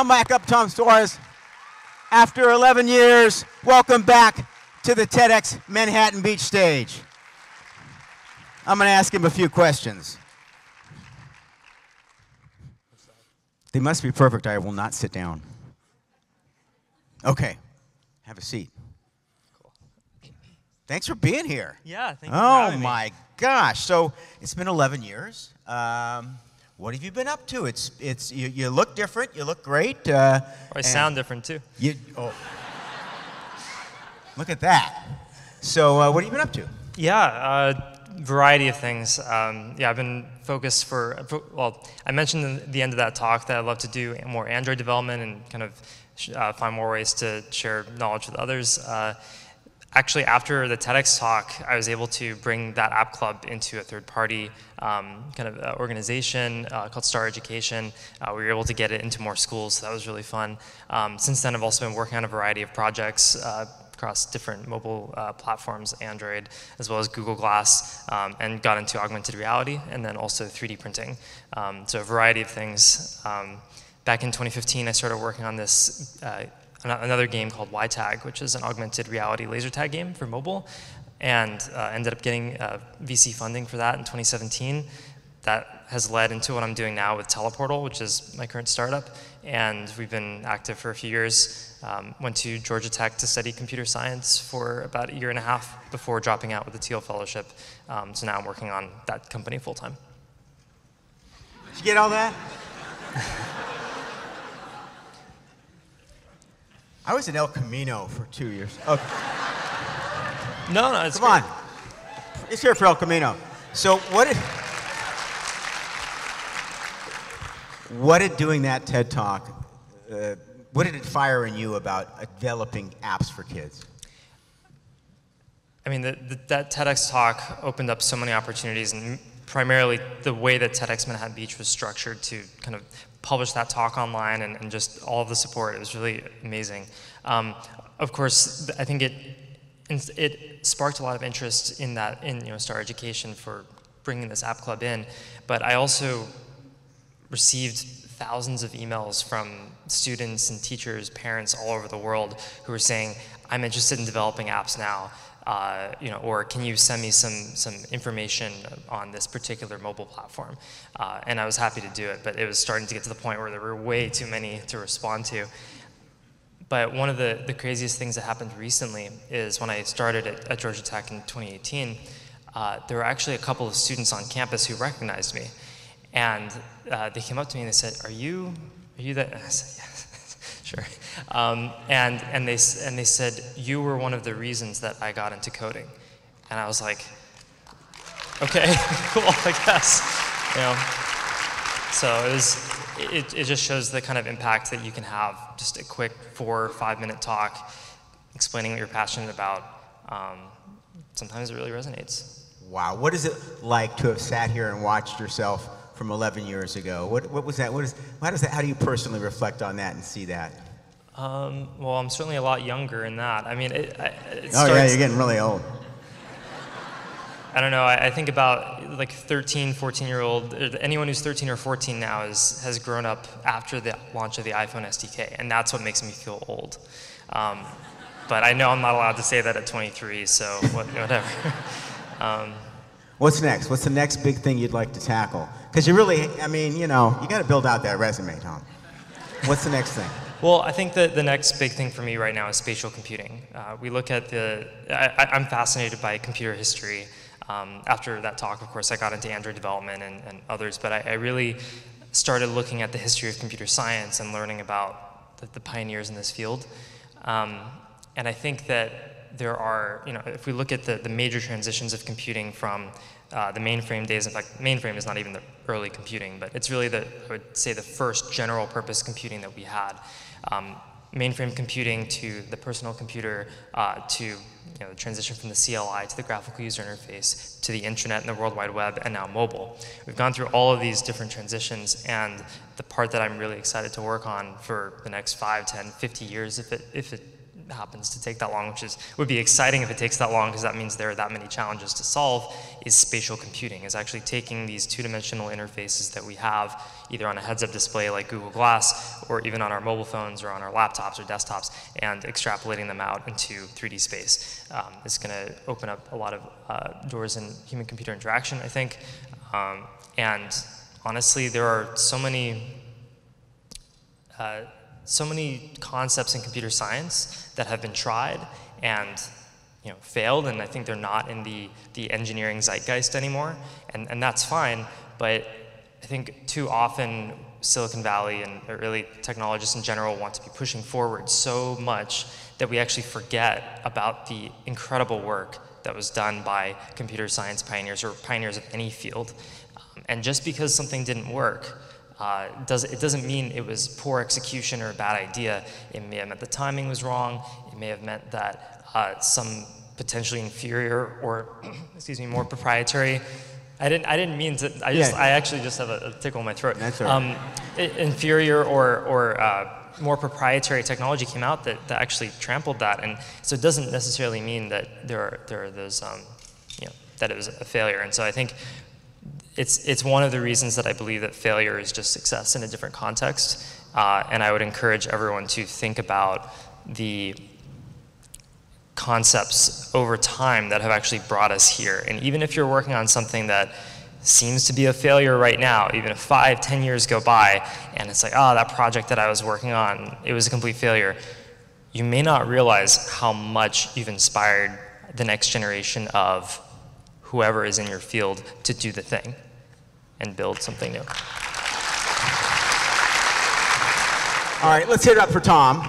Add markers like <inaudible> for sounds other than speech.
come back up, Tom Suarez. After 11 years, welcome back to the TEDx Manhattan Beach stage. I'm going to ask him a few questions. They must be perfect. I will not sit down. Okay, have a seat. Thanks for being here. Yeah, thank you. Oh my gosh! So it's been 11 years. Um, what have you been up to? It's it's you, you look different. You look great. Uh, I sound different too. You oh, look at that. So uh, what have you been up to? Yeah, uh, variety of things. Um, yeah, I've been focused for, well. I mentioned in the end of that talk that I'd love to do more Android development and kind of uh, find more ways to share knowledge with others. Uh, actually, after the TEDx talk, I was able to bring that app club into a third-party um, kind of uh, organization uh, called Star Education. Uh, we were able to get it into more schools, so that was really fun. Um, since then, I've also been working on a variety of projects uh, across different mobile uh, platforms, Android, as well as Google Glass, um, and got into augmented reality, and then also 3D printing. Um, so a variety of things. Um, back in 2015, I started working on this uh, another game called YTAG, which is an augmented reality laser tag game for mobile, and uh, ended up getting uh, VC funding for that in 2017. That has led into what I'm doing now with Teleportal, which is my current startup, and we've been active for a few years. Um, went to Georgia Tech to study computer science for about a year and a half before dropping out with the Thiel Fellowship. Um, so now I'm working on that company full time. Did you get all that? <laughs> I was in El Camino for two years. Okay. No, no, it's Come great. on. It's here for El Camino. So what did what did doing that TED Talk, uh, what did it fire in you about developing apps for kids? I mean, the, the, that TEDx talk opened up so many opportunities, and primarily the way that TEDx Manhattan Beach was structured to kind of publish that talk online and, and just all of the support. It was really amazing. Um, of course, I think it it sparked a lot of interest in that in you know Star Education for bringing this app club in, but I also received thousands of emails from students and teachers, parents all over the world who were saying, "I'm interested in developing apps now." Uh, you know, or can you send me some some information on this particular mobile platform? Uh, and I was happy to do it, but it was starting to get to the point where there were way too many to respond to. But one of the, the craziest things that happened recently is when I started at, at Georgia Tech in 2018, uh, there were actually a couple of students on campus who recognized me. And uh, they came up to me and they said, Are you, are you that? <laughs> I said, Yes, sure. <laughs> Um, and, and, they, and they said, You were one of the reasons that I got into coding. And I was like, Okay, <laughs> cool, I guess. You know, so it was, it, it just shows the kind of impact that you can have. Just a quick four or five minute talk explaining what you're passionate about. Um, sometimes it really resonates. Wow, what is it like to have sat here and watched yourself from 11 years ago? What, what was that? What is, how, does that? how do you personally reflect on that and see that? Um, well, I'm certainly a lot younger in that. I mean, it, it oh starts, yeah, you're getting really old. <laughs> I don't know. I, I think about like 13, 14 year old, anyone who's 13 or 14 now is, has grown up after the launch of the iPhone SDK, and that's what makes me feel old. Um, but I know I'm not allowed to say that at 23, so what, whatever. <laughs> um, What's next? What's the next big thing you'd like to tackle? Because you really, I mean, you know, you got to build out that resume, Tom. What's the next thing? Well, I think that the next big thing for me right now is spatial computing. Uh, we look at the, I, I'm fascinated by computer history. Um, after that talk, of course, I got into Android development and, and others, but I, I, really started looking at the history of computer science and learning about the, the pioneers in this field. Um, and I think that there are, you know, if we look at the, the major transitions of computing from uh, the mainframe days, in fact, mainframe is not even the early computing, but it's really the, I would say, the first general purpose computing that we had. Um, mainframe computing to the personal computer uh, to you know, the transition from the CLI to the graphical user interface to the internet and the World Wide Web and now mobile. We've gone through all of these different transitions and the part that I'm really excited to work on for the next 5, 10, 50 years if it, if it happens to take that long, which is would be exciting if it takes that long because that means there are that many challenges to solve, is spatial computing, is actually taking these two-dimensional interfaces that we have either on a heads-up display like Google Glass or even on our mobile phones or on our laptops or desktops and extrapolating them out into 3D space. Um, it's going to open up a lot of uh, doors in human-computer interaction, I think. Um, and honestly, there are so many uh, so many concepts in computer science that have been tried and you know, failed, and I think they're not in the, the engineering zeitgeist anymore, and, and that's fine, but I think too often Silicon Valley and really technologists in general want to be pushing forward so much that we actually forget about the incredible work that was done by computer science pioneers or pioneers of any field. Um, and just because something didn't work, uh, does, it doesn't mean it was poor execution or a bad idea. It may have meant the timing was wrong. It may have meant that uh, some potentially inferior or, <clears throat> excuse me, more proprietary. I didn't, I didn't mean to, I just, yeah. I actually just have a, a tickle in my throat. That's right. Um, inferior or, or uh, more proprietary technology came out that, that actually trampled that. And so it doesn't necessarily mean that there are, there are those, um, you know, that it was a failure. And so I think it's, it's one of the reasons that I believe that failure is just success in a different context. Uh, and I would encourage everyone to think about the concepts over time that have actually brought us here. And even if you're working on something that seems to be a failure right now, even if five, ten years go by, and it's like, oh, that project that I was working on, it was a complete failure, you may not realize how much you've inspired the next generation of whoever is in your field to do the thing and build something new. All right, let's hit it up for Tom.